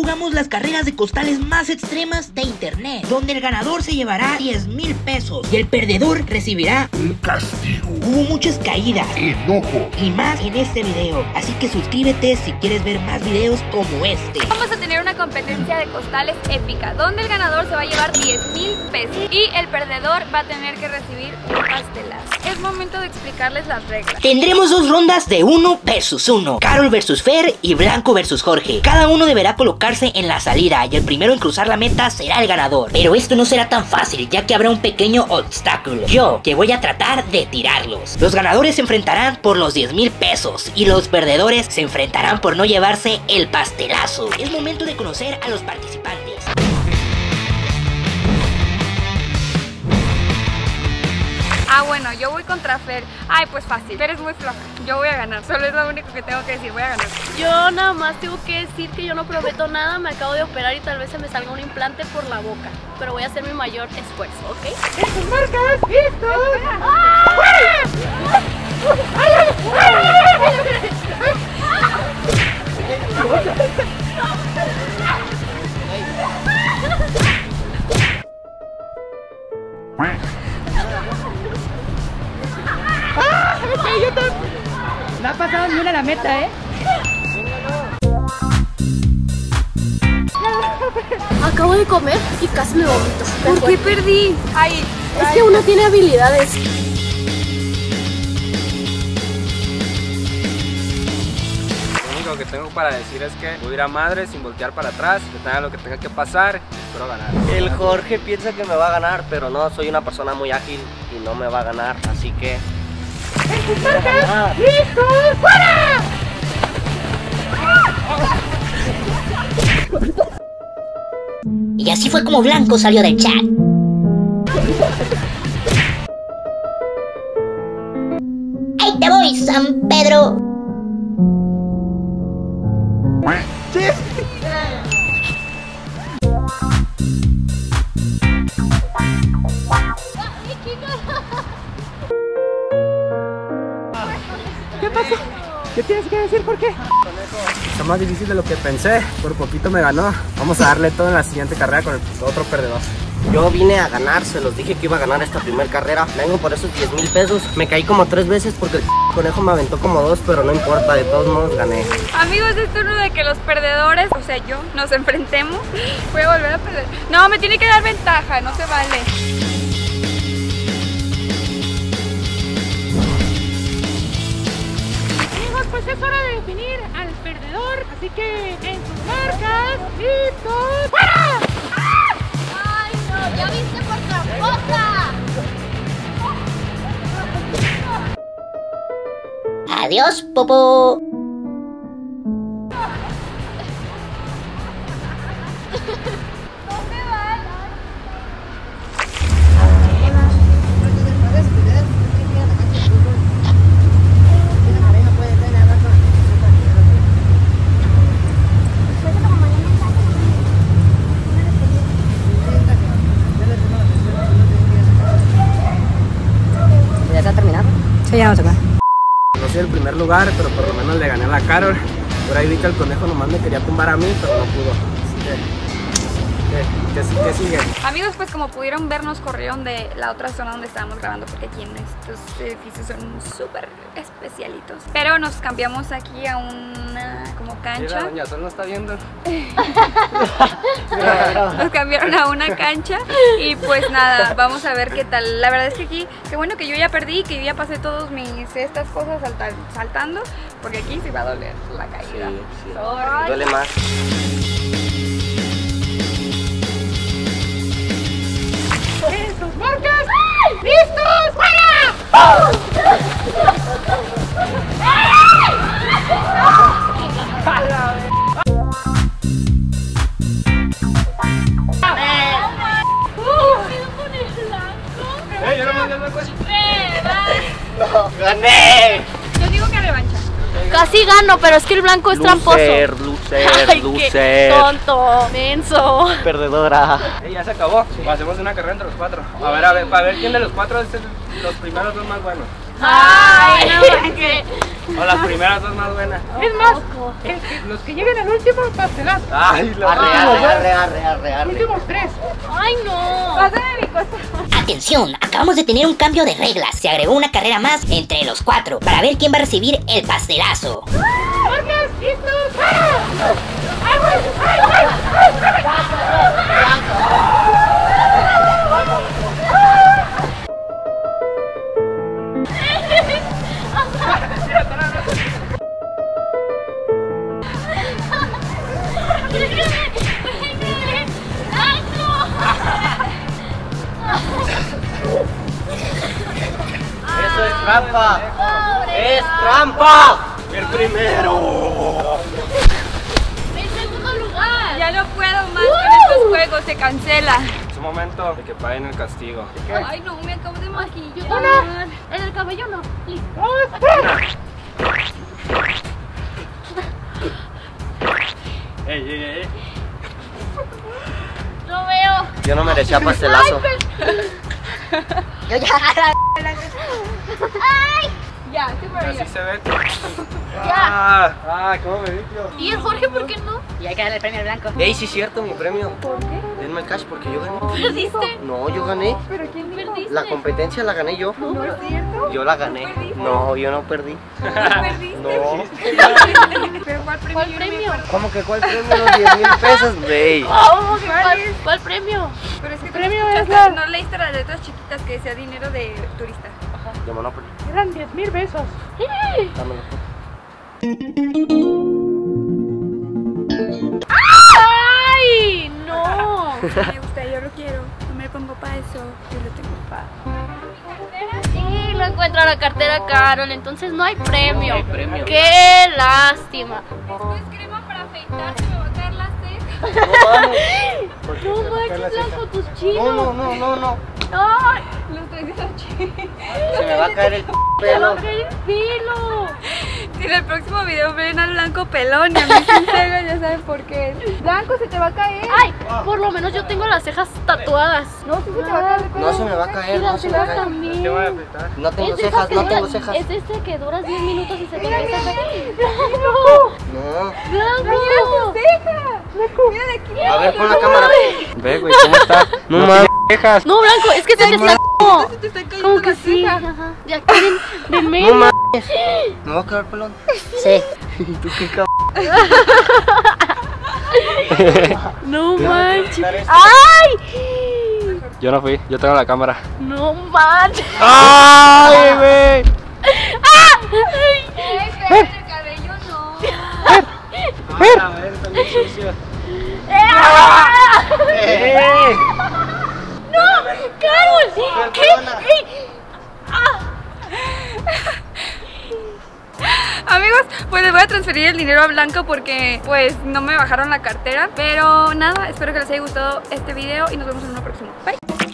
jugamos las carreras de costales más extremas de internet, donde el ganador se llevará 10 mil pesos y el perdedor recibirá Un castigo. Hubo muchas caídas Enojo. y más en este video, así que suscríbete si quieres ver más videos como este. Vamos a tener una competencia de costales épica, donde el ganador se va a llevar 10 mil pesos y el perdedor va a tener que recibir un pastelazo. Es momento de explicarles las reglas. Tendremos dos rondas de 1 versus 1. Carol versus Fer y Blanco versus Jorge. Cada uno deberá en la salida y el primero en cruzar la meta será el ganador. Pero esto no será tan fácil ya que habrá un pequeño obstáculo. Yo, que voy a tratar de tirarlos. Los ganadores se enfrentarán por los 10 mil pesos y los perdedores se enfrentarán por no llevarse el pastelazo. Es momento de conocer a los participantes. Ah, bueno, yo voy contra Fer. Ay, pues fácil. Fer es muy floja. Yo voy a ganar. Solo es lo único que tengo que decir. Voy a ganar. Yo nada más tengo que decir que yo no prometo nada, me acabo de operar y tal vez se me salga un implante por la boca, pero voy a hacer mi mayor esfuerzo, ¿ok? No ha pasado ni una a la meta, ¿eh? Acabo de comer y casi me vomito. ¿Por qué perdí? Ay, Es que uno tiene habilidades. Lo único que tengo para decir es que voy a ir a madre sin voltear para atrás, que tenga lo que tenga que pasar y espero ganar. El Jorge piensa que me va a ganar, pero no, soy una persona muy ágil y no me va a ganar, así que... Y así fue como Blanco salió del chat. ¡Ahí te voy, San Pedro! ¿Qué tienes que decir por qué? Está más difícil de lo que pensé, por poquito me ganó. Vamos a darle todo en la siguiente carrera con el otro perdedor. Yo vine a ganar, se los dije que iba a ganar esta primera carrera. Vengo por esos 10 mil pesos. Me caí como tres veces porque el conejo me aventó como dos, pero no importa, de todos modos gané. amigos, es turno de que los perdedores, o sea, yo, nos enfrentemos. Voy a volver a perder. No, me tiene que dar ventaja, no se vale. Definir al perdedor. Así que en sus marcas, listos, ¡fuera! ¡Ay, no! ¡Ya viste por tramposa! Adiós, Popo. Lugar, pero por lo menos le gané a la Carol. Por ahí vi que el conejo nomás me quería tumbar a mí, pero no pudo. Así que... ¿Qué, qué, qué sigue? Amigos, pues como pudieron ver, nos corrieron de la otra zona donde estábamos grabando porque aquí en estos edificios son súper especialitos. Pero nos cambiamos aquí a una como Mira, cancha. doña Sol no está viendo. Nos cambiaron a una cancha y pues nada, vamos a ver qué tal. La verdad es que aquí, qué bueno que yo ya perdí, que yo ya pasé todos mis estas cosas salta- saltando, porque aquí sí va a doler la caída. Sí, sí. Duele más. ¡Gané! Yo digo que revancha. Casi gano, pero es que el blanco es tramposo. Loser, loser, Ay, qué tonto, menso. Perdedora. Eh, ya se acabó. Hacemos una carrera entre los cuatro. A ver, a ver, para ver quién de los cuatro es el- los primeros dos más buenos. Ay, no, que O las primeras dos más buenas. Es más, el que- los que lleguen al último pastelazo. Ay, lo Arre, arre, arre, arre, arre, arre. Últimos tres. Ay, no. Pásame mi cosa. Atención, acabamos de tener un cambio de reglas. Se agregó una carrera más entre los cuatro para ver quién va a recibir el pastelazo. ¡Listos! Eso es trampa. Es trampa. Primero. En segundo lugar. Ya no puedo más con estos juegos, se cancela. Es un momento de que paguen el castigo. Ay, no, me acabo de maquillar. Una. En el cabello no. Ey, ey, ey. No veo. Yo no merecía pastelazo. Ya, pero Así ya. se ve. Ah, ah, ¿cómo me limpio? ¿Y el Jorge por qué no? Y hay que darle el premio al blanco. Ey, sí es cierto, mi premio. Denme el cash porque yo gané. ¿Perdiste? No, yo gané. ¿Pero quién? ¿Perdiste? La competencia la gané yo. ¿No es cierto? Yo la gané. No, yo no perdí. ¿No perdiste? No. ¿Pero cuál premio? ¿Cómo que cuál premio? Los 10 mil pesos, güey. Oh, ¿cuál, ¿Cuál premio? Pero es que premio es la- no leíste las letras chiquitas que decía dinero de turista. De Monopoly. Eran 10 mil besos. Dámelo. ¡Ay! No. Me gusta, yo lo quiero. No me pongo para eso. Yo lo tengo para. Sí, lo encuentro la cartera Carol, entonces no hay premio. No hay premio. ¡Qué lástima! Después crema para afeitarse, me va a caer la ceja. No mames. ¿Por qué No se me manches, ceja? Blanco, tus No, chinos. no, no, no, no. ¡Ay! Los traes de noche. Se me va a caer el ¡Te pelo. va a caer el pelo! Si en el próximo video ven al blanco pelón y a mí sin cejas, ya saben por qué. Blanco, se te va a caer. ¡Ay! Por lo menos yo tengo las cejas tatuadas. No, sí se te va a caer. No se me va a caer, no las se me va a cejas caer. No tengo cejas, no tengo cejas. Es este que duras 10 minutos y se te empieza a caer. No. ¡Blanco! Mira de aquí. A ver, pon la cámara. Ve, güey, ¿cómo está? No mames. Dejas. No, Blanco, es que se te está como... Como que sí. Ajá. De aquí de, de No mames. ¿Me va a quedar pelón? Sí. ¿Tú qué cabrón? No manches. ¡Ay! Yo no fui, yo tengo la cámara. No manches. ¡Ay, güey! Ay, pero el cabello no. A ver, también sucio. ¡Eh! ¡Carol! ¿Qué? ¡Ey! Amigos, pues les voy a transferir el dinero a Blanco porque pues no me bajaron la cartera. Pero nada, espero que les haya gustado este video y nos vemos en uno próximo. Bye.